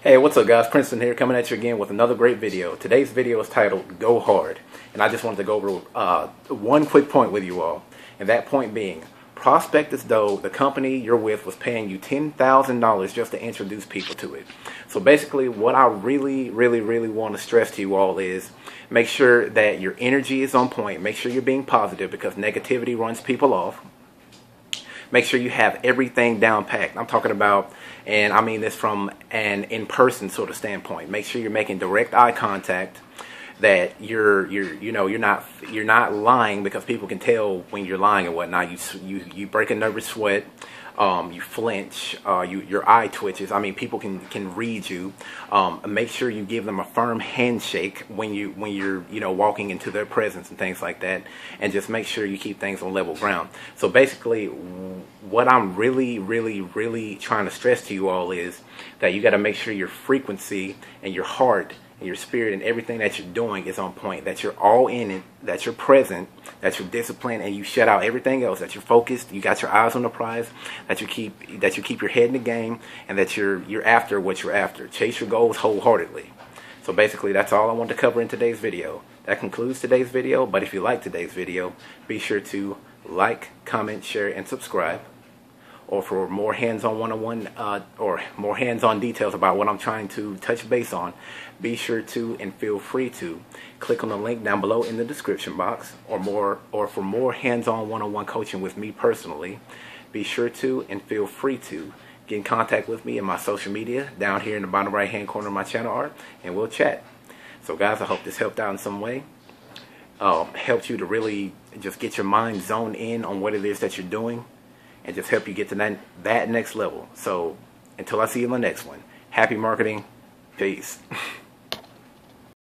Hey, what's up guys? Princeton here coming at you again with another great video. Today's video is titled Go Hard. And I just wanted to go over uh, one quick point with you all. And that point being, Prospectus though the company you're with, was paying you $10,000 just to introduce people to it. So basically, what I really, really, really want to stress to you all is make sure that your energy is on point. Make sure you're being positive because negativity runs people off make sure you have everything down packed. I'm talking about, and I mean this from an in-person sort of standpoint. Make sure you're making direct eye contact. That you're you're you know you're not you're not lying because people can tell when you're lying and whatnot. You you you break a nervous sweat um, you flinch, uh, you, your eye twitches. I mean, people can, can read you. Um, make sure you give them a firm handshake when you when you're you know walking into their presence and things like that, and just make sure you keep things on level ground. So basically, what I'm really, really, really trying to stress to you all is that you got to make sure your frequency and your heart your spirit and everything that you're doing is on point. That you're all in it, that you're present, that you're disciplined, and you shut out everything else. That you're focused, you got your eyes on the prize, that you keep that you keep your head in the game, and that you're you're after what you're after. Chase your goals wholeheartedly. So basically, that's all I want to cover in today's video. That concludes today's video. But if you like today's video, be sure to like, comment, share, and subscribe or for more hands-on one-on-one uh, or more hands-on details about what I'm trying to touch base on, be sure to and feel free to click on the link down below in the description box or more or for more hands-on one-on-one coaching with me personally, be sure to and feel free to get in contact with me in my social media down here in the bottom right hand corner of my channel art and we'll chat. So guys, I hope this helped out in some way. Uh, helped you to really just get your mind zoned in on what it is that you're doing and just help you get to that, that next level. So until I see you in the next one, happy marketing. Peace.